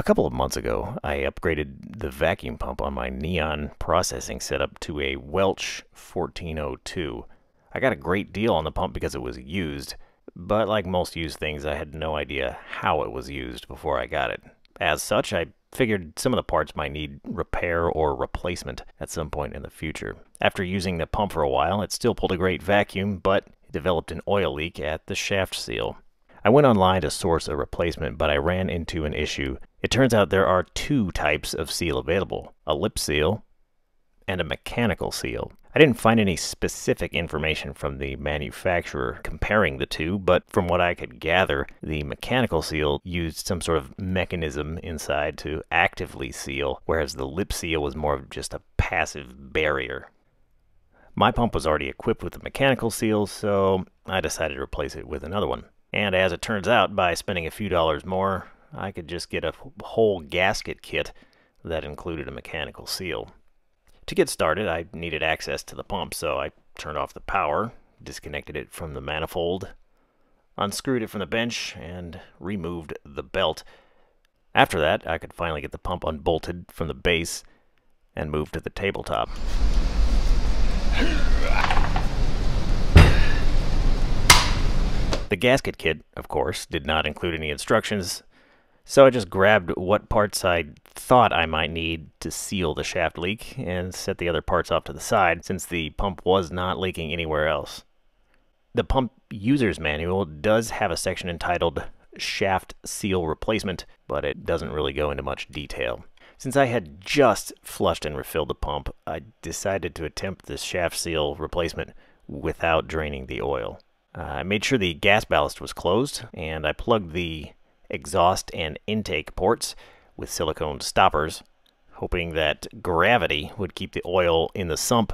A couple of months ago, I upgraded the vacuum pump on my Neon processing setup to a Welch 1402. I got a great deal on the pump because it was used, but like most used things, I had no idea how it was used before I got it. As such, I figured some of the parts might need repair or replacement at some point in the future. After using the pump for a while, it still pulled a great vacuum, but it developed an oil leak at the shaft seal. I went online to source a replacement, but I ran into an issue. It turns out there are two types of seal available a lip seal and a mechanical seal. I didn't find any specific information from the manufacturer comparing the two, but from what I could gather, the mechanical seal used some sort of mechanism inside to actively seal, whereas the lip seal was more of just a passive barrier. My pump was already equipped with a mechanical seal, so I decided to replace it with another one. And as it turns out, by spending a few dollars more, I could just get a whole gasket kit that included a mechanical seal. To get started, I needed access to the pump, so I turned off the power, disconnected it from the manifold, unscrewed it from the bench, and removed the belt. After that, I could finally get the pump unbolted from the base and move to the tabletop. The gasket kit, of course, did not include any instructions, so I just grabbed what parts I thought I might need to seal the shaft leak and set the other parts off to the side since the pump was not leaking anywhere else. The pump user's manual does have a section entitled Shaft Seal Replacement, but it doesn't really go into much detail. Since I had just flushed and refilled the pump, I decided to attempt this shaft seal replacement without draining the oil. Uh, I made sure the gas ballast was closed, and I plugged the exhaust and intake ports with silicone stoppers, hoping that gravity would keep the oil in the sump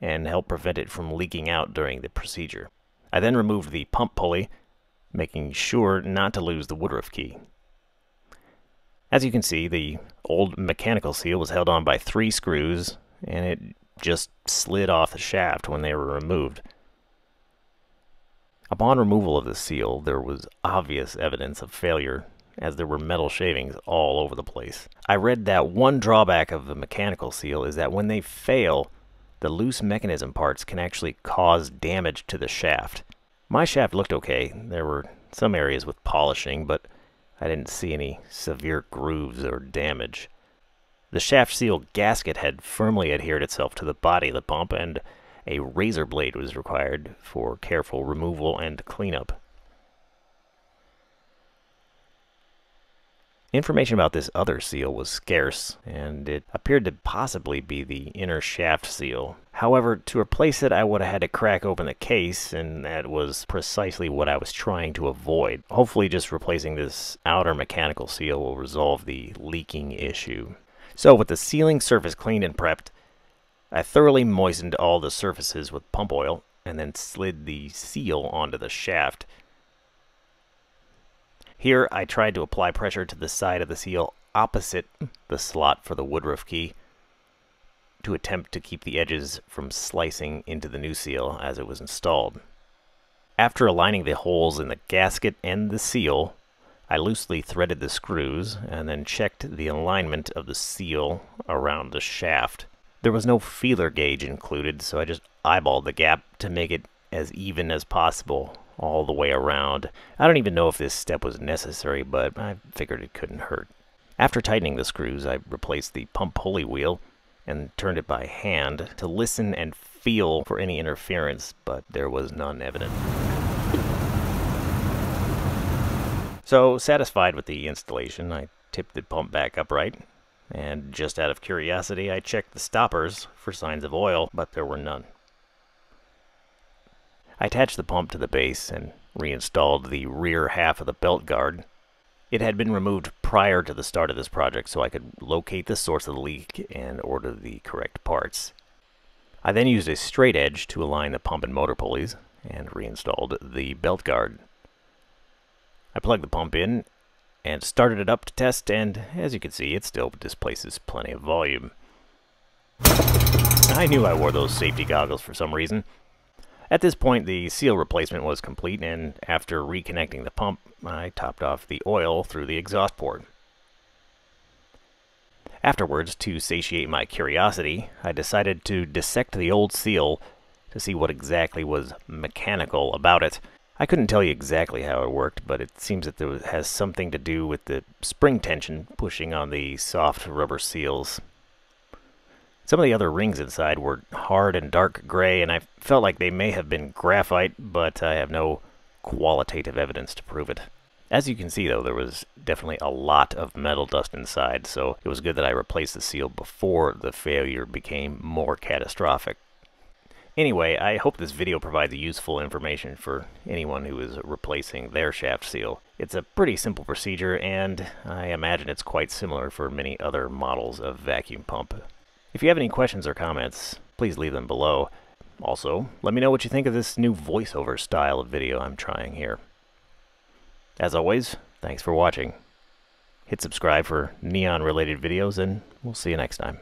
and help prevent it from leaking out during the procedure. I then removed the pump pulley, making sure not to lose the Woodruff key. As you can see, the old mechanical seal was held on by three screws, and it just slid off the shaft when they were removed. Upon removal of the seal, there was obvious evidence of failure, as there were metal shavings all over the place. I read that one drawback of the mechanical seal is that when they fail, the loose mechanism parts can actually cause damage to the shaft. My shaft looked okay. There were some areas with polishing, but I didn't see any severe grooves or damage. The shaft seal gasket had firmly adhered itself to the body of the pump, and a razor blade was required for careful removal and cleanup. Information about this other seal was scarce, and it appeared to possibly be the inner shaft seal. However, to replace it, I would have had to crack open the case, and that was precisely what I was trying to avoid. Hopefully, just replacing this outer mechanical seal will resolve the leaking issue. So, with the sealing surface cleaned and prepped, I thoroughly moistened all the surfaces with pump oil and then slid the seal onto the shaft. Here I tried to apply pressure to the side of the seal opposite the slot for the Woodruff key to attempt to keep the edges from slicing into the new seal as it was installed. After aligning the holes in the gasket and the seal, I loosely threaded the screws and then checked the alignment of the seal around the shaft. There was no feeler gauge included, so I just eyeballed the gap to make it as even as possible all the way around. I don't even know if this step was necessary, but I figured it couldn't hurt. After tightening the screws, I replaced the pump pulley wheel and turned it by hand to listen and feel for any interference, but there was none evident. So, satisfied with the installation, I tipped the pump back upright and just out of curiosity, I checked the stoppers for signs of oil, but there were none. I attached the pump to the base and reinstalled the rear half of the belt guard. It had been removed prior to the start of this project so I could locate the source of the leak and order the correct parts. I then used a straight edge to align the pump and motor pulleys and reinstalled the belt guard. I plugged the pump in and started it up to test, and as you can see, it still displaces plenty of volume. I knew I wore those safety goggles for some reason. At this point, the seal replacement was complete, and after reconnecting the pump, I topped off the oil through the exhaust port. Afterwards, to satiate my curiosity, I decided to dissect the old seal to see what exactly was mechanical about it. I couldn't tell you exactly how it worked, but it seems that it has something to do with the spring tension pushing on the soft rubber seals. Some of the other rings inside were hard and dark gray, and I felt like they may have been graphite, but I have no qualitative evidence to prove it. As you can see though, there was definitely a lot of metal dust inside, so it was good that I replaced the seal before the failure became more catastrophic. Anyway, I hope this video provides useful information for anyone who is replacing their shaft seal. It's a pretty simple procedure, and I imagine it's quite similar for many other models of vacuum pump. If you have any questions or comments, please leave them below. Also, let me know what you think of this new voiceover style of video I'm trying here. As always, thanks for watching. Hit subscribe for neon related videos and we'll see you next time.